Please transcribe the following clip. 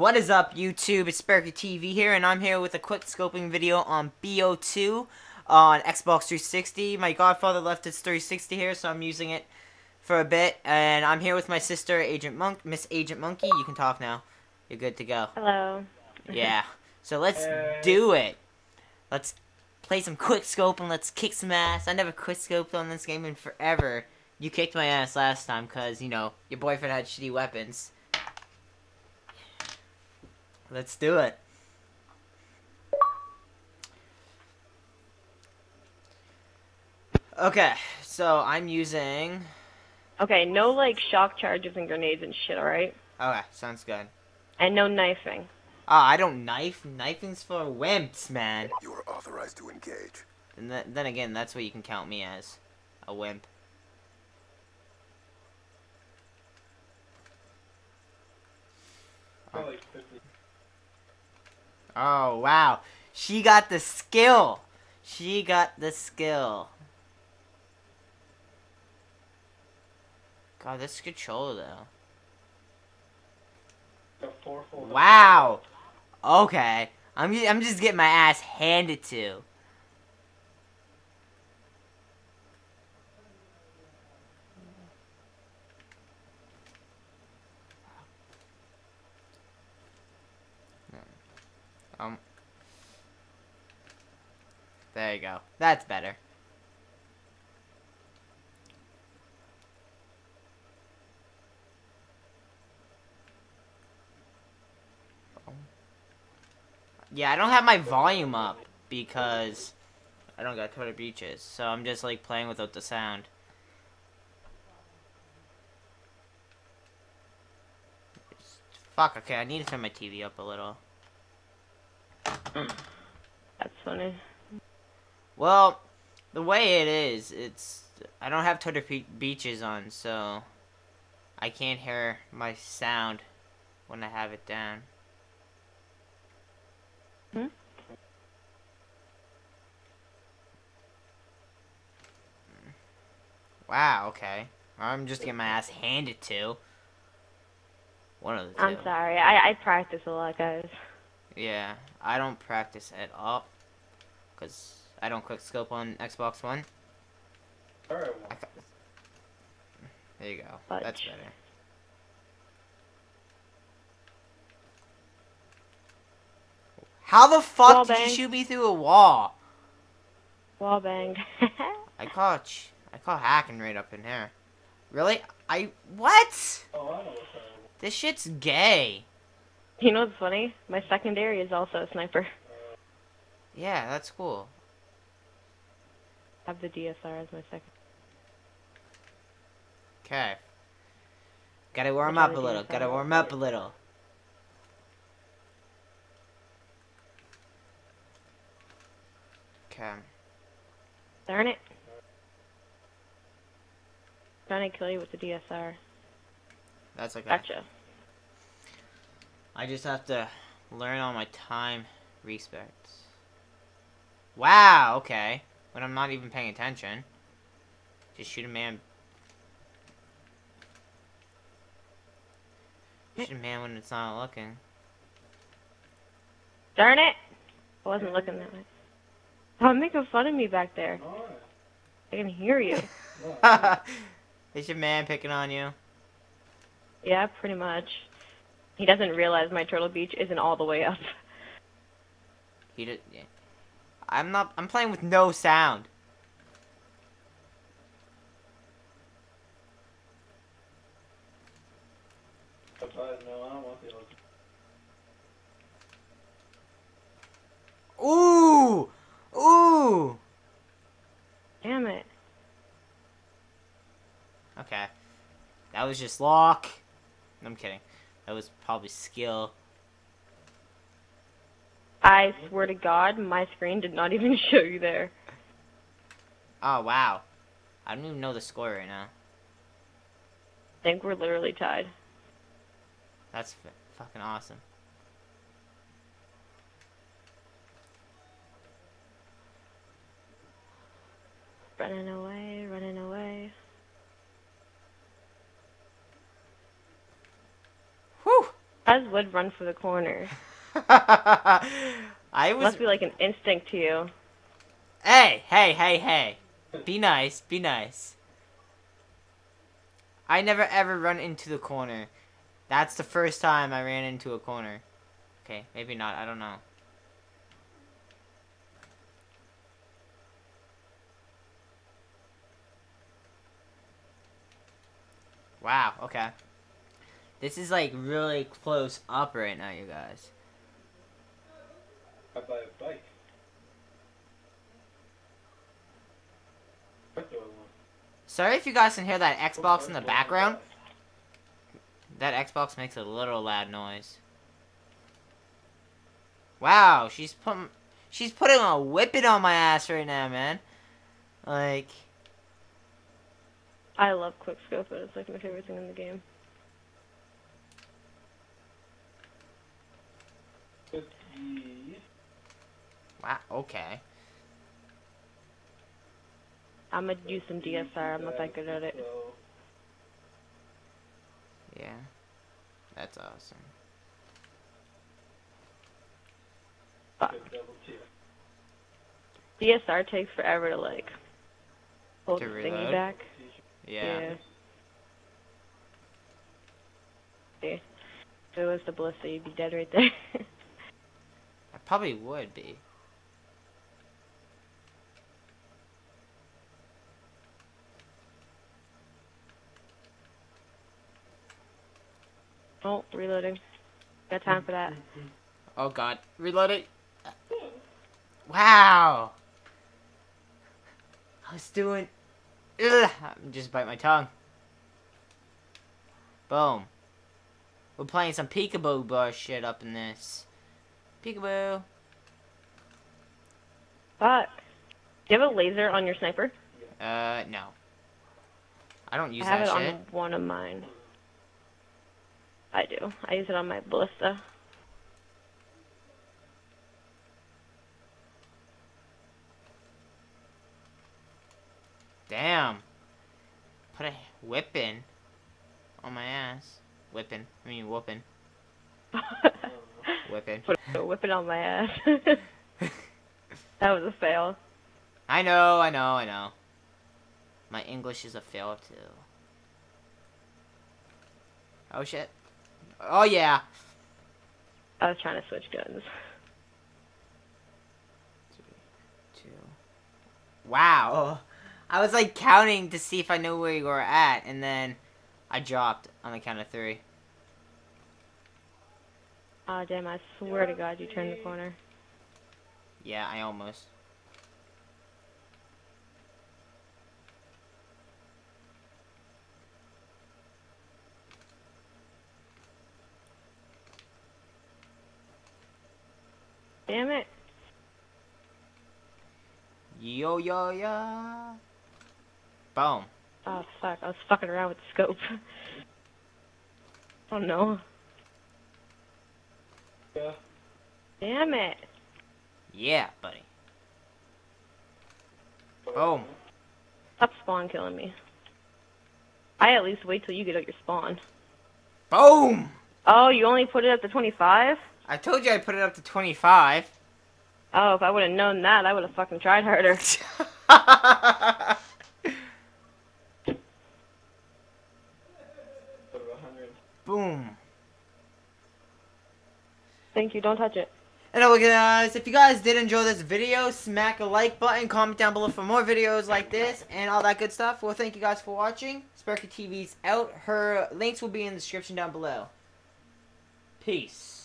What is up, YouTube? It's Sparky TV here, and I'm here with a quick scoping video on BO2 on Xbox 360. My godfather left his 360 here, so I'm using it for a bit. And I'm here with my sister, Agent Monk, Miss Agent Monkey. You can talk now. You're good to go. Hello. Yeah. So let's do it. Let's play some quick scope and let's kick some ass. I never quick scoped on this game in forever. You kicked my ass last time because, you know, your boyfriend had shitty weapons. Let's do it. Okay, so I'm using. Okay, no like shock charges and grenades and shit, alright? Okay, sounds good. And no knifing. Ah, I don't knife. Knifing's for wimps, man. You are authorized to engage. And th then again, that's what you can count me as. A wimp. Oh. Oh, wow. She got the skill. She got the skill. God, this controller, though. Wow. Okay. I'm, I'm just getting my ass handed to. There you go. That's better. Yeah, I don't have my volume up because I don't got Turtle Beaches, so I'm just like playing without the sound. Fuck, okay, I need to turn my TV up a little. That's funny. Well, the way it is, it's I don't have Turtle Beaches on, so I can't hear my sound when I have it down. Hmm? Wow, okay. I'm just getting my ass handed to. One of the two. I'm sorry. I, I practice a lot, guys. Yeah, I don't practice at all. Because I don't quick scope on Xbox One. There you go. Fudge. That's better. How the fuck Wall did bang. you shoot me through a wall? Wall bang. I caught I caught hacking right up in here. Really? I what? This shit's gay. you know what's funny? My secondary is also a sniper. Yeah, that's cool. Have the DSR as my second. Okay. Gotta warm up a little. Gotta warm up a little. Okay. Darn it. Trying to kill you with the DSR. That's okay. Gotcha. I just have to learn all my time respects. Wow, okay. When I'm not even paying attention. Just shoot a man. Shoot a man when it's not looking. Darn it! I wasn't looking that way. Oh, making fun of me back there. I can hear you. Is your man picking on you? Yeah, pretty much. He doesn't realize my Turtle Beach isn't all the way up. He did. Yeah. I'm not. I'm playing with no sound. Ooh, ooh. Damn it. Okay, that was just luck. I'm kidding. That was probably skill. I swear to God, my screen did not even show you there. Oh wow, I don't even know the score right now. I think we're literally tied. That's f- fucking awesome. Running away, running away. Whew. Guys would run for the corner. I was. Must be like an instinct to you. Hey, hey, hey, hey. Be nice, be nice. I never ever run into the corner. That's the first time I ran into a corner. Okay, maybe not, I don't know. Wow, okay. This is like really close up right now, you guys. I buy a bike. What do I want? Sorry if you guys can hear that Xbox in the background. That Xbox makes a little loud noise. Wow, she's putting she's putting a whipping on my ass right now, man. Like I love quickscope, but it's like my favorite thing in the game. Cookies. Wow, okay. I'm gonna do some DSR. I'm not that good at it. Yeah. That's awesome. Fuck. good double tier. DSR takes forever to like hold To the reload? thingy back. Yeah. See, if it was the ballista, you'd be dead right there. I probably would be. Oh, reloading. Got time for that. Oh god. Reload it. Wow. I was doing. Ugh, I'm just bite my tongue. Boom. We're playing some peekaboo bar shit up in this. Peekaboo. Fuck. Do you have a laser on your sniper? Uh, no. I don't use I have that it shit. on one of mine. I do. I use it on my ballista. Damn. Put a whipping on my ass. Whipping. I mean whooping. Whipping. Put a whipping on my ass. that was a fail. I know, I know, I know. My English is a fail too. Oh shit. Oh yeah. I was trying to switch guns. Two. Wow. I was like counting to see if I knew where you were at, and then I dropped on the count of three. Oh damn! I swear to God, you turned the corner. Yeah, I almost. Damn it! Yo yo yo. Boom. Oh fuck! I was fucking around with the scope. oh no! Yeah. Damn it! Yeah, buddy. Boom. Stop spawn killing me. I at least wait till you get out your spawn. Boom. Oh, you only put it at the 25? I told you I put it up to 25. Oh, if I would have known that, I would have fucking tried harder. Put it 100. Boom. Thank you. Don't touch it. And Anyway guys, if you guys did enjoy this video, smack a like button, comment down below for more videos like this, and all that good stuff. Well, thank you guys for watching. Sparky TV's out. Her links will be in the description down below. Peace.